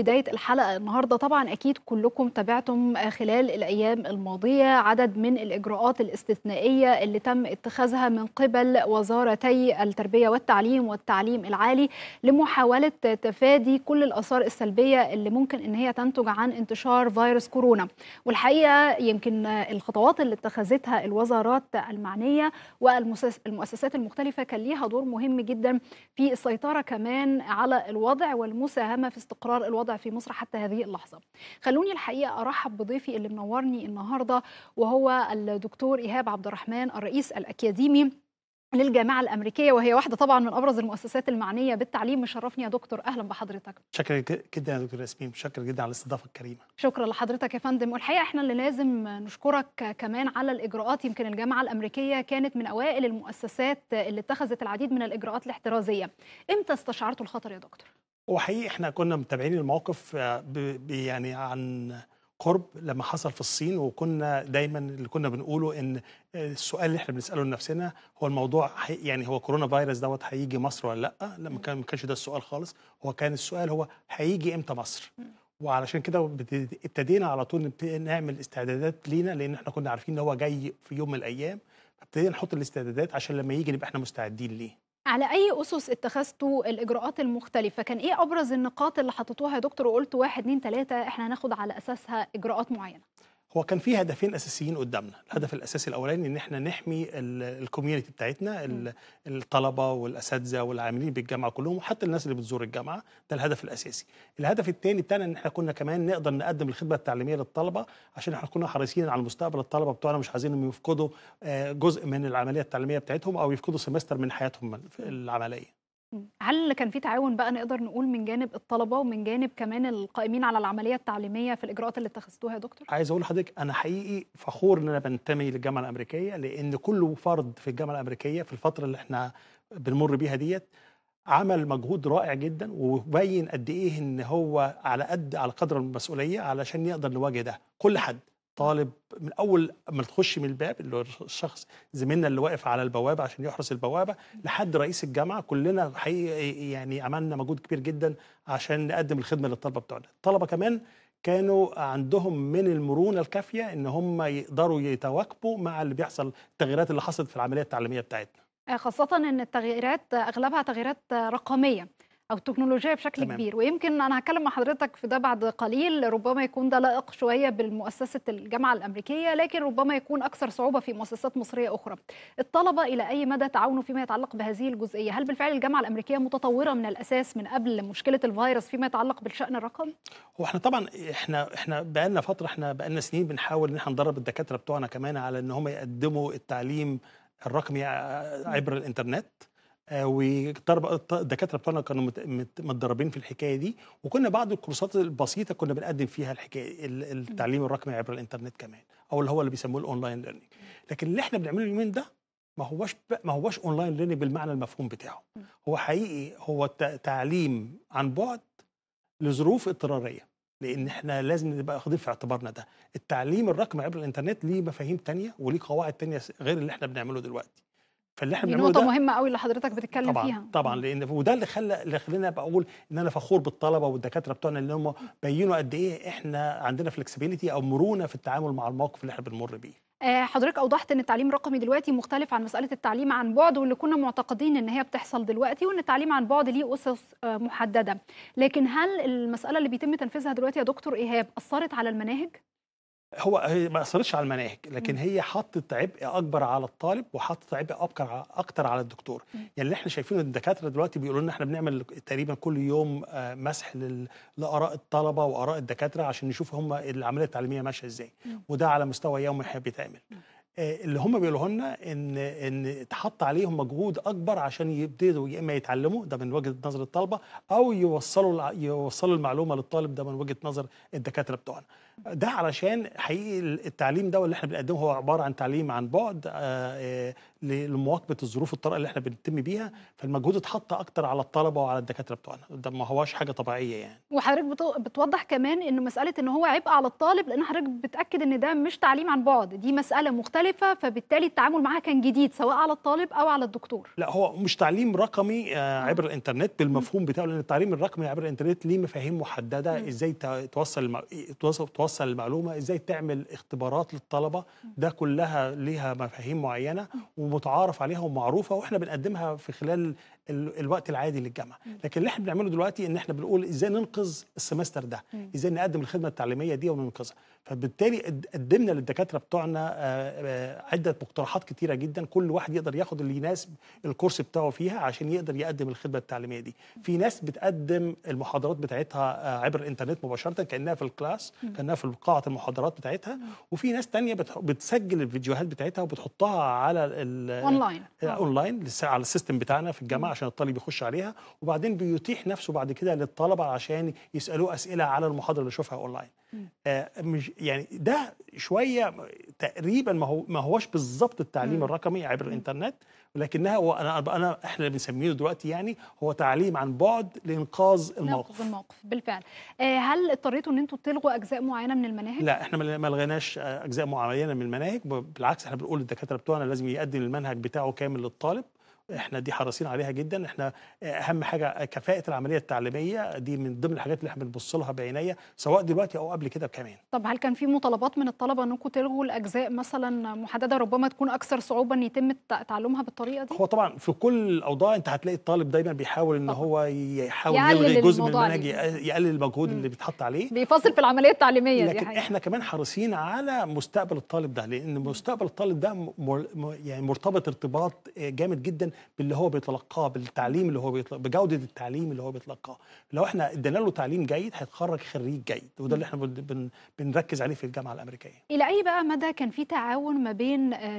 بداية الحلقة النهاردة طبعا أكيد كلكم تابعتم خلال الأيام الماضية عدد من الإجراءات الاستثنائية اللي تم اتخاذها من قبل وزارتي التربية والتعليم والتعليم العالي لمحاولة تفادي كل الآثار السلبية اللي ممكن إن هي تنتج عن انتشار فيروس كورونا. والحقيقة يمكن الخطوات اللي اتخذتها الوزارات المعنية والمؤسسات المختلفة كان ليها دور مهم جدا في السيطرة كمان على الوضع والمساهمة في استقرار الوضع الوضع في مصر حتى هذه اللحظة. خلوني الحقيقة أرحب بضيفي اللي منورني النهاردة وهو الدكتور إيهاب عبد الرحمن الرئيس الأكاديمي للجامعة الأمريكية وهي واحدة طبعا من أبرز المؤسسات المعنية بالتعليم. مشرفني يا دكتور. أهلا بحضرتك. شكرا جدا يا دكتور ياسمين. شكرا جدا على الاستضافة الكريمة. شكرا لحضرتك يا فندم. والحقيقة إحنا اللي لازم نشكرك كمان على الإجراءات. يمكن الجامعة الأمريكية كانت من أوائل المؤسسات اللي اتخذت العديد من الإجراءات الاحترازية. إمتى استشعرتوا الخطر يا دكتور؟ هو حقيقي إحنا كنا متابعين الموقف يعني عن قرب لما حصل في الصين وكنا دايما اللي كنا بنقوله إن السؤال اللي إحنا بنسأله لنفسنا هو الموضوع يعني هو كورونا فيروس دوت هيجي مصر ولا لأ؟ لما كان ما كانش ده السؤال خالص هو كان السؤال هو هيجي إمتى مصر؟ وعلشان كده ابتدينا على طول نعمل استعدادات لينا لأن إحنا كنا عارفين إن هو جاي في يوم من الأيام فابتدينا نحط الاستعدادات عشان لما يجي نبقى إحنا مستعدين ليه. على أي أسس اتخذتوا الإجراءات المختلفة؟ كان إيه أبرز النقاط اللي حطيتوها يا دكتور وقلتوا واحد اتنين تلاتة إحنا هناخد على أساسها إجراءات معينة؟ هو كان في هدفين أساسيين قدامنا. الهدف الأساسي الأولاني إن إحنا نحمي الكوميونتي بتاعتنا الطلبة والأساتذة والعاملين بالجامعة كلهم وحتى الناس اللي بتزور الجامعة. ده الهدف الأساسي. الهدف الثاني بتاعنا إن إحنا كنا كمان نقدر نقدم الخدمة التعليمية للطلبة عشان إحنا كنا حريصين على مستقبل الطلبة بتوعنا مش عايزينهم يفقدوا جزء من العملية التعليمية بتاعتهم أو يفقدوا سمستر من حياتهم العملية. هل كان في تعاون بقى نقدر نقول من جانب الطلبة ومن جانب كمان القائمين على العملية التعليمية في الإجراءات اللي اتخذتوها يا دكتور؟ عايز أقول لحضرتك أنا حقيقي فخور إن أنا بنتمي للجامعة الأمريكية لأن كل فرد في الجامعة الأمريكية في الفترة اللي إحنا بنمر بيها ديت عمل مجهود رائع جدا وبين قد إيه إن هو على قد على قدر المسؤولية علشان يقدر نواجه ده كل حد طالب من أول ما تخش من الباب اللي الشخص زميلنا اللي واقف على البوابة عشان يحرس البوابة لحد رئيس الجامعة كلنا حقيقي يعني عملنا مجهود كبير جدا عشان نقدم الخدمة للطلبة بتوعنا. الطلبة كمان كانوا عندهم من المرونة الكافية إن هم يقدروا يتواكبوا مع اللي بيحصل التغييرات اللي حصلت في العملية التعليمية بتاعتنا. خاصة إن التغييرات أغلبها تغييرات رقمية. أو تكنولوجية بشكل تمام. كبير. ويمكن أنا هتكلم مع حضرتك في ده بعد قليل ربما يكون ده لائق شوية بالمؤسسة الجامعة الأمريكية لكن ربما يكون أكثر صعوبة في مؤسسات مصرية أخرى. الطلبة إلى أي مدى تعاونوا فيما يتعلق بهذه الجزئية؟ هل بالفعل الجامعة الأمريكية متطورة من الأساس من قبل مشكلة الفيروس فيما يتعلق بالشأن الرقمي؟ هو إحنا طبعا إحنا إحنا بقالنا فترة إحنا بقالنا سنين بنحاول إن إحنا ندرب الدكاترة بتوعنا كمان على إن هم يقدموا التعليم الرقمي عبر الإنترنت. والدكاتره بتوعنا كانوا متدربين في الحكاية دي وكنا بعض الكورسات البسيطة كنا بنقدم فيها الحكاية التعليم الرقمي عبر الإنترنت كمان أو اللي هو اللي بيسموه ال online learning لكن اللي إحنا بنعمله اليومين ده ما هوش ما هوش online learning بالمعنى المفهوم بتاعه. هو حقيقي هو تعليم عن بعد لظروف اضطرارية لأن إحنا لازم نبقى واخدين في اعتبارنا ده. التعليم الرقمي عبر الإنترنت ليه مفاهيم تانية وليه قواعد تانية غير اللي إحنا بنعمله دلوقتي. فاللي إحنا بنعمله نقطة مهمة قوي اللي حضرتك بتتكلم طبعًا فيها طبعا لأن وده اللي خلى اللي خلاني أبقى أقول إن أنا فخور بالطلبة والدكاترة بتوعنا ان هم بينوا قد إيه إحنا عندنا فلكسبيليتي أو مرونة في التعامل مع الموقف اللي إحنا بنمر بيه. حضرتك أوضحت إن التعليم الرقمي دلوقتي مختلف عن مسألة التعليم عن بعد واللي كنا معتقدين إن هي بتحصل دلوقتي وإن التعليم عن بعد ليه أسس محددة، لكن هل المسألة اللي بيتم تنفيذها دلوقتي يا دكتور إيهاب أثرت على المناهج؟ هو هي ما أثرتش على المناهج لكن هي حطت عبء أكبر على الطالب وحطت عبء أكتر أكتر على الدكتور. يعني اللي إحنا شايفينه الدكاترة دلوقتي بيقولوا لنا إحنا بنعمل تقريبا كل يوم مسح لآراء الطلبة وآراء الدكاترة عشان نشوف هم العملية التعليمية ماشية إزاي. وده على مستوى يومي بيتعمل. اللي هم بيقولوا لنا ان إن اتحط عليهم مجهود أكبر عشان يبتدوا يا إما يتعلموا ده من وجهة نظر الطلبة أو يوصلوا يوصلوا المعلومة للطالب ده من وجهة نظر الدكاترة بتوعنا. ده علشان حقيقي التعليم ده اللي إحنا بنقدمه هو عبارة عن تعليم عن بعد ل- لمواكبة الظروف الطارئه اللي إحنا بنتم بيها فالمجهود اتحط أكتر على الطلبة وعلى الدكاترة بتوعنا. ده ما هواش حاجة طبيعية يعني. وحضرتك بتو- بتوضح كمان انه مسألة إن هو عبء على الطالب لأن حضرتك بتأكد إن ده مش تعليم عن بعد. دي مسألة مختلفة فبالتالي التعامل معاها كان جديد سواء على الطالب أو على الدكتور. لا هو مش تعليم رقمي آه، عبر الإنترنت بالمفهوم بتاعه لأن التعليم الرقمي عبر الإنترنت ليه مفاهيم محددة. إزاي توصل الم... توصل توصل المعلومة إزاي تعمل اختبارات للطلبة. ده كلها ليها مفاهيم معينة. ومتعارف عليها ومعروفة وإحنا بنقدمها في خلال ال... الوقت العادي للجامعة. لكن اللي إحنا بنعمله دلوقتي إن إحنا بنقول إزاي ننقذ ال semester ده. إزاي نقدم الخدمة التعليمية دي وننقذها. فبالتالي قد- قدمنا للدكاترة بتوعنا آه، آه، عدة مقترحات كتيرة جدا كل واحد يقدر ياخد اللي يناسب ال course بتاعه فيها عشان يقدر يقدم الخدمة التعليمية دي. في ناس بتقدم المحاضرات بتاعتها آه، عبر الإنترنت مباشرة كأنها في ال class كأنها في قاعة المحاضرات بتاعتها. وفي ناس تانية بتسجل الفيديوهات بتاعتها وبتحطها على اونلاين آه، اونلاين لس- على ال system بتاعنا في الجامعة عشان الطالب يخش عليها. وبعدين بيتيح نفسه بعد كده للطلبة عشان يسألوه أسئلة على المحاضرة اللي يشوفها اونلاين آه، مش يعني ده شوية تقريبا ما هو ما هوش بالظبط التعليم مم. الرقمي عبر الإنترنت ولكنها هو أنا انا إحنا بنسميه دلوقتي يعني هو تعليم عن بعد لإنقاذ الموقف. الموقف بالفعل. آه، هل اضطريتوا إن أنتوا تلغوا أجزاء معينة من المناهج؟ لا إحنا ما لغيناش آه، أجزاء معينة من المناهج بالعكس إحنا بنقول للدكاتره بتوعنا لازم يقدم المنهج بتاعه كامل للطالب. إحنا دي حريصين عليها جدا إحنا أهم حاجة كفاءة العملية التعليمية دي من ضمن الحاجات اللي إحنا بنبص لها بعنايه سواء دلوقتي أو قبل كده كمان طب هل كان في مطالبات من الطلبة إنكم تلغوا الأجزاء مثلا محددة ربما تكون أكثر صعوبه ان يتم تعلمها بالطريقة دي هو طبعا في كل الأوضاع أنت هتلاقي الطالب دايما بيحاول إن طبعاً. هو يحاول يلغي جزء من المنهج. يقلل المجهود. اللي بيتحط عليه بيفاصل في العملية التعليمية دي لكن حقيقة. إحنا كمان حريصين على مستقبل الطالب ده لأن مستقبل الطالب ده يعني مرتبط ارتباط جامد جدا باللي هو بيتلقاه بالتعليم اللي هو بيتلقاه بجودة التعليم اللي هو بيتلقاه. لو إحنا ادينا له تعليم جيد هيتخرج خريج جيد وده اللي إحنا بن بن بنركز عليه في الجامعة الأمريكية. إلى أي بقى مدى كان في تعاون ما بين آه،